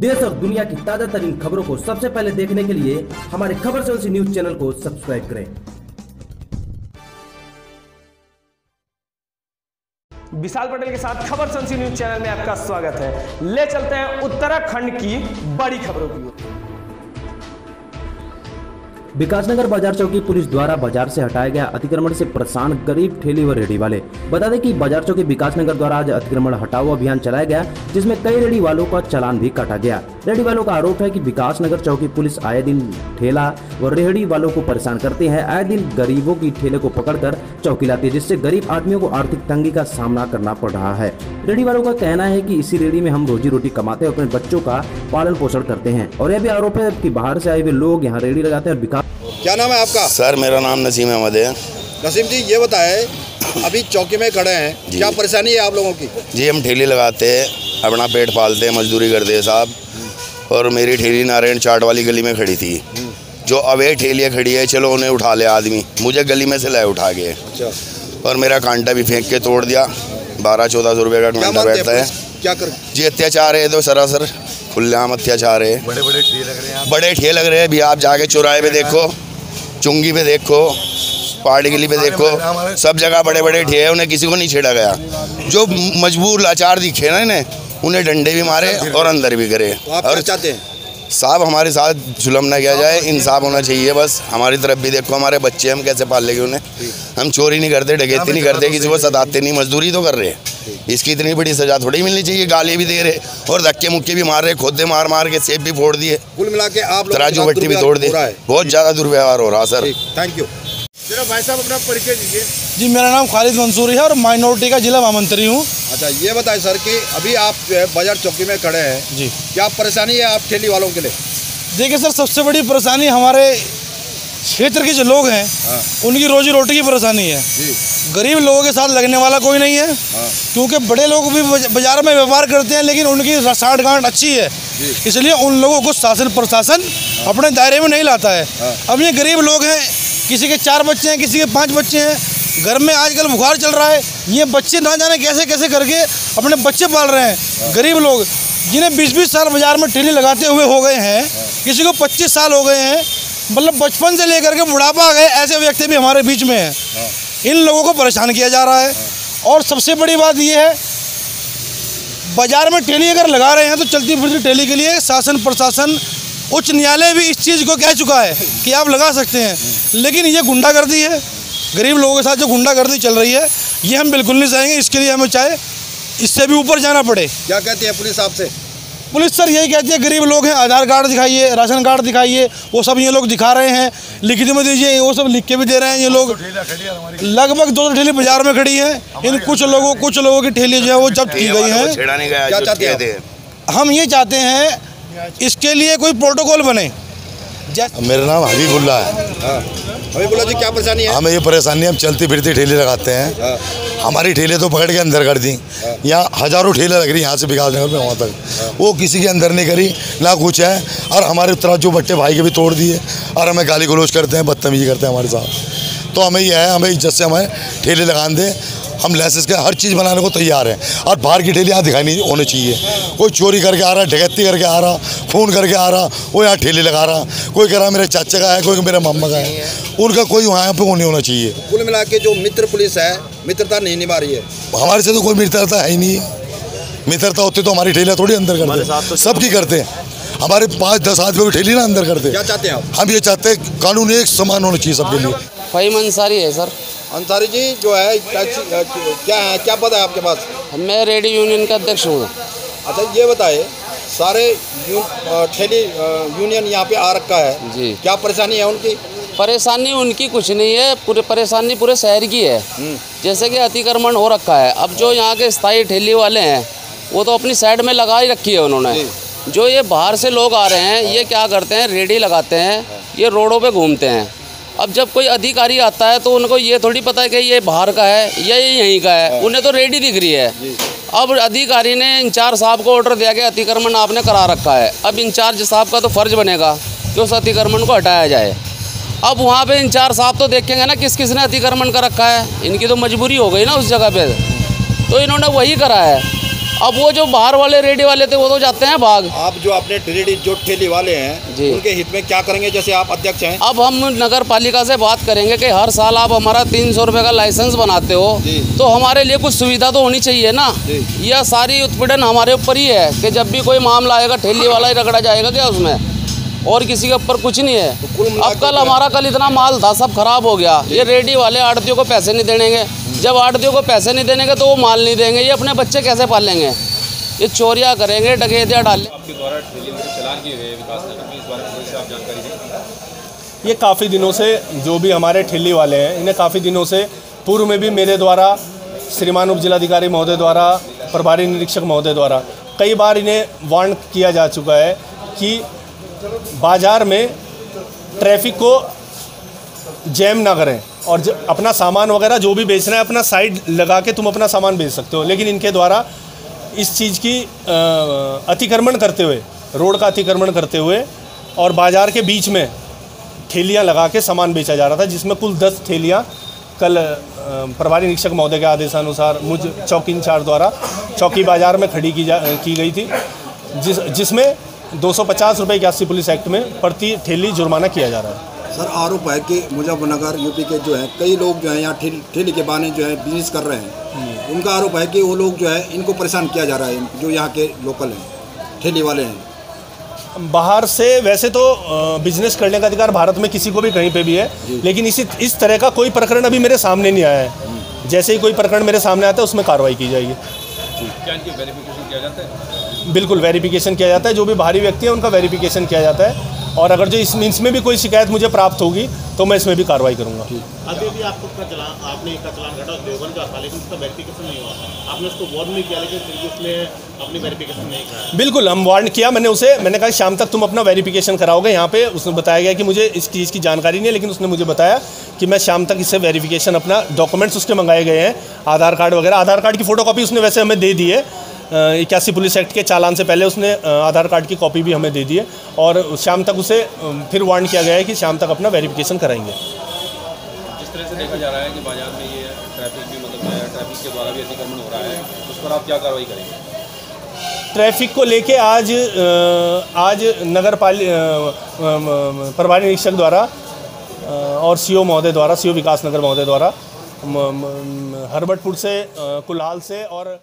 देश और दुनिया की ताज़ा तरीन खबरों को सबसे पहले देखने के लिए हमारे खबर से न्यूज़ चैनल को सब्सक्राइब करें। विशाल पटेल के साथ खबर संसी न्यूज़ चैनल में आपका स्वागत है। ले चलते हैं उत्तराखंड की बड़ी खबरों की ओर। विकासनगर बाज़ार चौकी पुलिस द्वारा बाज़ार से हटाया गया अतिक्रमण से परेशान गरीब ठेली व रेडी वाले। बता दें कि बाज़ार चौकी विकासनगर द्वारा आज अतिक्रमण हटाओ अभियान चलाया गया, जिसमें कई रेडी वालों का चलान भी काटा गया। रेडी वालों का आरोप है कि विकास नगर चौकी पुलिस आए दिन ठेला व रेहड़ी वालों को परेशान करते हैं। आए दिन गरीबों की ठेले को पकड़कर चौकी लाती है जिससे गरीब आदमियों को आर्थिक तंगी का सामना करना पड़ रहा है। रेडी वालों का कहना है की इसी रेडी में हम रोजी रोटी कमाते हैं अपने बच्चों का पालन पोषण करते हैं। और यह भी आरोप है की बाहर से आए हुए लोग यहाँ रेडी लगाते हैं और विकास क्या नाम है आपका? सर मेरा नाम नसीम अहमद है। नसीम जी ये बताए अभी चौकी में खड़े हैं क्या परेशानी है आप लोगों की? जी हम ठेली लगाते हैं अपना पेट पालते हैं मजदूरी करते हैं साहब। और मेरी ठेली नारायण चाट वाली गली में खड़ी थी। जो अवैध ठेलियाँ खड़ी है चलो उन्हें उठा ले आदमी। मुझे गली में से लाए उठा के। अच्छा। और मेरा कांटा भी फेंक के तोड़ दिया। बारह चौदह सौ रुपये का कांटा बैठता है क्या कर जी अत्याचार है तो सरासर खुलेआम अत्याचार है। बड़े बड़े ठेले लग रहे हैं बड़े ठेले लग रहे हैं। अभी आप जाके चौराहे पे देखो चुंगी पे देखो पहाड़ी गली पे देखो सब जगह बड़े बड़े ठेले हैं उन्हें किसी को नहीं छेड़ा गया। जो मजबूर लाचार दिखे ना इन्हें उन्हें डंडे भी मारे और अंदर भी करे। तो और चाहते हैं? साहब हमारे साथ जुलम ना किया जाए इंसाफ होना चाहिए बस। हमारी तरफ़ भी देखो हमारे बच्चे हम कैसे पाल लेंगे उन्हें। हम चोरी नहीं करते डकैती नहीं करते किसी को सताते नहीं मजदूरी तो कर रहे हैं। इसकी इतनी बड़ी सजा थोड़ी मिलनी चाहिए गाली भी दे रहे और धक्के मुक्के भी मार रहे खोदे मार मार के सेब भी फोड़ दिए। कुल मिला के आप तराजू भट्टी भी तोड़ दी रहा है। बहुत ज़्यादा दुर्व्यवहार हो रहा सर। थैंक यू भाई साहब अपना परिचय दीजिए। जी मेरा नाम खालिद मंसूरी है और माइनॉरिटी का जिला महामंत्री हूँ। अच्छा ये बताएँ सर कि अभी आप जो है बाज़ार चौकी में खड़े हैं। जी। क्या परेशानी है आप ठेली वालों के लिए? देखिए सर सबसे बड़ी परेशानी हमारे क्षेत्र के जो लोग हैं हाँ। उनकी रोजी रोटी की परेशानी है। जी। गरीब लोगों के साथ लगने वाला कोई नहीं है। हाँ। क्योंकि बड़े लोग भी बाज़ार में व्यापार करते हैं लेकिन उनकी साठ गांठ अच्छी है। इसलिए उन लोगों को शासन प्रशासन अपने दायरे में नहीं लाता है। हाँ। अब ये गरीब लोग हैं किसी के चार बच्चे हैं किसी के पाँच बच्चे हैं घर में आजकल बुखार चल रहा है। ये बच्चे ना जाने कैसे कैसे करके अपने बच्चे पाल रहे हैं। गरीब लोग, जिन्हें बीस बीस साल बाज़ार में ठेली लगाते हुए हो गए हैं, किसी को पच्चीस साल हो गए हैं मतलब बचपन से लेकर के बुढ़ापा आ गए ऐसे व्यक्ति भी हमारे बीच में हैं। इन लोगों को परेशान किया जा रहा है। और सबसे बड़ी बात यह है, बाज़ार में ठेली अगर लगा रहे हैं तो चलती फिरती ठेली के लिए शासन प्रशासन, उच्च न्यायालय भी इस चीज़ को कह चुका है कि आप लगा सकते हैं। लेकिन ये गुंडागर्दी है। गरीब लोगों के साथ जो गुंडागर्दी चल रही है ये हम बिल्कुल नहीं चाहेंगे। इसके लिए हमें चाहे इससे भी ऊपर जाना पड़े। क्या कहती है पुलिस आपसे? पुलिस सर यही कहती है गरीब लोग हैं आधार कार्ड दिखाइए राशन कार्ड दिखाइए वो सब ये लोग दिखा रहे हैं। लिखित में दीजिए वो सब लिख के भी दे रहे हैं ये लोग। लगभग दो सौ ठेली बाज़ार में खड़ी हैं। इन कुछ लोगों कुछ लोगों की ठेली जो है वो जब्त की गई हैं। हैं। हम ये चाहते हैं इसके लिए कोई प्रोटोकॉल बने। मेरा नाम हबीबुल्ला है। हाँ अभी बोला जी क्या परेशानी है? हमें ये परेशानी हम चलती फिरती ठेले लगाते हैं। हाँ। हमारी ठेले तो पकड़ के अंदर कर दी। यहाँ हज़ारों ठेले लग रही यहाँ से विकास नगर में वहाँ तक। वो किसी के अंदर नहीं करी ना कुछ है। और हमारे तराजू बट्टे भाई के भी तोड़ दिए और हमें गाली गलोच करते हैं बदतमीजी करते हैं हमारे साथ। तो हमें यह है हमें इज़्ज़त से हमें ठेले लगा दे। हम लाइसेंस के हर चीज़ बनाने को तैयार हैं। और बाहर की ठेली यहाँ दिखाई नहीं होनी चाहिए। कोई चोरी करके आ रहा डकैती करके आ रहा खून करके आ रहा वो यहाँ ठेले लगा रहा। कोई कह रहा मेरे चाचा का है कोई मेरे मामा का है। उनका कोई वहाँ पे वो नहीं होना चाहिए। कुल मिला के जो मित्र पुलिस है मित्रता नहीं निभा रही है। हमारे से तो कोई मित्रता है ही नहीं। मित्रता होती तो हमारी ठेलियाँ थोड़ी अंदर करते। सबकी करते हैं। हमारे पाँच दस आदमी ठेली ना अंदर करते। क्या चाहते हैं आप? हम ये चाहते हैं कानून एक समान होना चाहिए सबके लिए। फ़हीम अंसारी है सर। अंसारी जी जो है क्या है क्या पद है आपके पास? मैं रेडी यूनियन का अध्यक्ष हूँ। अच्छा ये बताए सारे यू, ठेली यूनियन यहाँ पे आ रखा है। जी। क्या परेशानी है उनकी? परेशानी उनकी कुछ नहीं है पूरे परेशानी पूरे शहर की है। जैसे कि अतिक्रमण हो रखा है। अब जो यहाँ के स्थायी ठेली वाले हैं वो तो अपनी साइड में लगा ही रखी है उन्होंने। जो ये बाहर से लोग आ रहे हैं ये क्या करते हैं रेडी लगाते हैं ये रोडों पे घूमते हैं। अब जब कोई अधिकारी आता है तो उनको ये थोड़ी पता है कि ये बाहर का है या ये यहीं का है। उन्हें तो रेडी दिख रही है। अब अधिकारी ने इंचार्ज साहब को ऑर्डर दिया कि अतिक्रमण आपने करा रखा है। अब इंचार्ज साहब का तो फ़र्ज़ बनेगा कि उस अतिक्रमण को हटाया जाए। अब वहाँ पे इंचार्ज साहब तो देखेंगे ना किस किस ने अतिक्रमण कर रखा है। इनकी तो मजबूरी हो गई ना उस जगह पे। तो इन्होंने वही करा है। अब वो जो बाहर वाले रेडी वाले थे वो तो जाते हैं भाग। आप जो अपने रेडी जो ठेली वाले हैं जी। उनके हित में क्या करेंगे? जैसे आप अध्यक्ष हैं। अब हम नगर पालिका से बात करेंगे कि हर साल आप हमारा तीन सौ का लाइसेंस बनाते हो। तो हमारे लिए कुछ सुविधा तो होनी चाहिए ना। यह सारी उत्पीड़न हमारे ऊपर ही है कि जब भी कोई मामला आएगा ठेली वाला ही रगड़ा जाएगा क्या उसमें? और किसी के ऊपर कुछ नहीं है। तो अब कल हमारा कल इतना माल था सब खराब हो गया। ये रेडी वाले आड़तियों को पैसे नहीं देंगे। जब आड़तियों को पैसे नहीं देंगे तो वो माल नहीं देंगे। ये अपने बच्चे कैसे पालेंगे? ये चोरियाँ करेंगे डकैतियाँ डालें आपके द्वारा ठेली में चलान किए हुए विकास नगर में इस बारे में थोड़ी सी आप जानकारी दें। ये काफ़ी दिनों से जो भी हमारे ठेली वाले हैं इन्हें काफ़ी दिनों से पूर्व में भी मेरे द्वारा श्रीमान उप जिलाधिकारी महोदय द्वारा प्रभारी निरीक्षक महोदय द्वारा कई बार इन्हें वार्न किया जा चुका है कि बाज़ार में ट्रैफ़िक को जैम ना करें और अपना सामान वगैरह जो भी बेचना है, अपना साइड लगा के तुम अपना सामान बेच सकते हो। लेकिन इनके द्वारा इस चीज़ की अतिक्रमण करते हुए, रोड का अतिक्रमण करते हुए और बाज़ार के बीच में ठेलियाँ लगा के सामान बेचा जा रहा था, जिसमें कुल दस ठेलियाँ कल प्रभारी निरीक्षक महोदय के आदेशानुसार मुझ चौकी इंचार्ज द्वारा चौकी बाज़ार में खड़ी की जा, की गई थी, जिस जिसमें दो सौ पचास रुपये इक्यासी पुलिस एक्ट में प्रति ठेली जुर्माना किया जा रहा है। सर आरोप है कि मुजफ्फरनगर यूपी के जो है कई लोग जो है यहाँ ठेली ठेली के बहाने जो है बिज़नेस कर रहे हैं। उनका आरोप है कि वो लोग जो है इनको परेशान किया जा रहा है जो यहाँ के लोकल हैं ठेली वाले हैं। बाहर से वैसे तो बिज़नेस करने का अधिकार भारत में किसी को भी कहीं पे भी है लेकिन इसी इस तरह का कोई प्रकरण अभी मेरे सामने नहीं आया है। जैसे ही कोई प्रकरण मेरे सामने आता है उसमें कार्रवाई की जाएगी। क्या इनकी वेरिफिकेशन किया जाता है? बिल्कुल वेरिफिकेशन किया जाता है। जो भी बाहरी व्यक्ति है उनका वेरिफिकेशन किया जाता है। और अगर जो इसमें इसमें भी कोई शिकायत मुझे प्राप्त होगी तो मैं इसमें भी कार्रवाई करूँगा। अभी भी आपको चलान आपने इसका चलान देवबंद का था लेकिन उसका वेरिफिकेशन नहीं हुआ आपने उसको वार्न नहीं किया लेकिन फिर भी उसने अपनी वेरिफिकेशन नहीं कराया। बिल्कुल हम वार्न किया मैंने उसे मैंने कहा शाम तक तुम अपना वेरिफिकेशन कराओगे यहाँ पे। उसने बताया गया कि मुझे इस चीज़ की जानकारी नहीं है लेकिन उसने मुझे बताया कि मैं शाम तक इससे वेरिफिकेशन अपना डॉक्यूमेंट्स उसके मंगाए गए हैं आधार कार्ड वगैरह। आधार कार्ड की फ़ोटोकॉपी उसने वैसे हमें दे दी है। इक्यासी पुलिस एक्ट के चालान से पहले उसने आधार कार्ड की कॉपी भी हमें दे दी है और शाम तक उसे फिर वार्न किया गया है कि शाम तक अपना वेरिफिकेशन कराएँगे। जिस तरह से देखा जा रहा है कि बाज़ार में ये ट्रैफ़िक भी मतलब ट्रैफ़िक के द्वारा भी अतिक्रमण हो रहा है उस पर आप क्या कार्रवाई करेंगे? ट्रैफ़िक को लेके आज आज नगर पाल प्रभारी निरीक्षक द्वारा और सीओ महोदय द्वारा सीओ विकास नगर महोदय द्वारा हरबटपुर से कुल्हाल से और